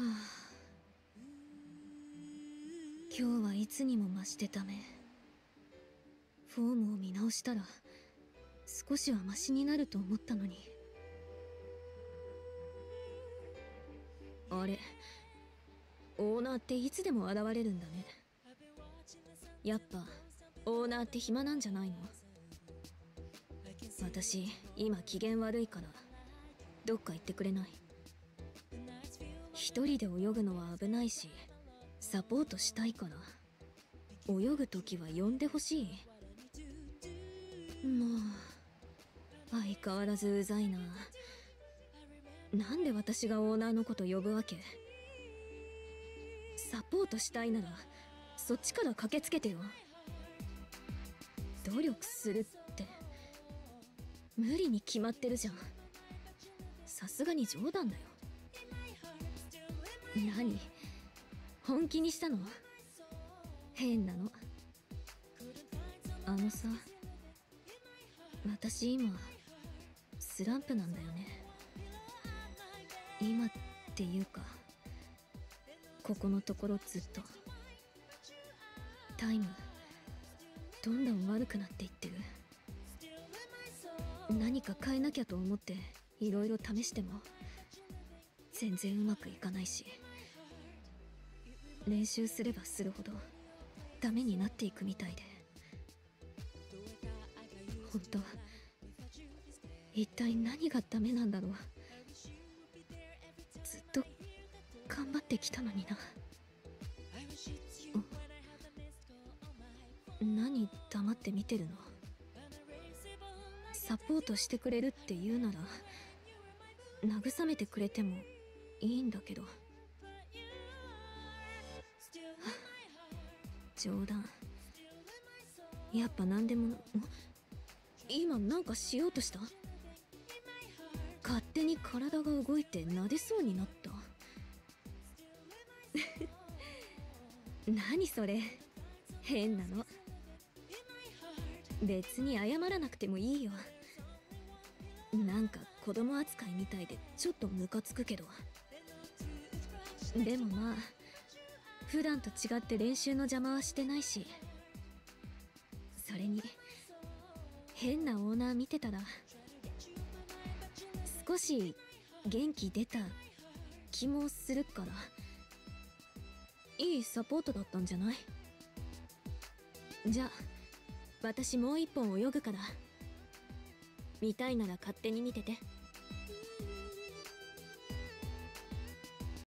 あ。今日はいつにも増してためフォームを見直したら少しはマシになると思ったのに。あれオーナーっていつでも現れるんだね。やっぱオーナーって暇なんじゃないの？私今機嫌悪いからどっか行ってくれない？一人で泳ぐのは危ないしサポートしたいから泳ぐ時は呼んでほしい。もう相変わらずうざいな。なんで私がオーナーのこと呼ぶわけ？サポートしたいならそっちから駆けつけてよ。努力するって無理に決まってるじゃん。さすがに冗談だよ。何？本気にしたの？変なの？あのさ私今スランプなんだよね。今っていうかここのところずっと。タイムどんどん悪くなっていってる。何か変えなきゃと思っていろいろ試しても全然うまくいかないし。練習すればするほどダメになっていくみたいで。本当一体何がダメなんだろう。ずっと頑張ってきたのにな。何黙って見てるの。サポートしてくれるって言うなら慰めてくれてもいいんだけど。冗談。やっぱ何でも今なんかしようとした？勝手に体が動いて撫でそうになった。何それ？変なの。別に謝らなくてもいいよ。なんか子供扱いみたいでちょっとムカつくけど。でもまあ普段と違って練習の邪魔はしてないしそれに変なオーナー見てたら少し元気出た気もするからいいサポートだったんじゃない？じゃあ私もう一本泳ぐから見たいなら勝手に見てて。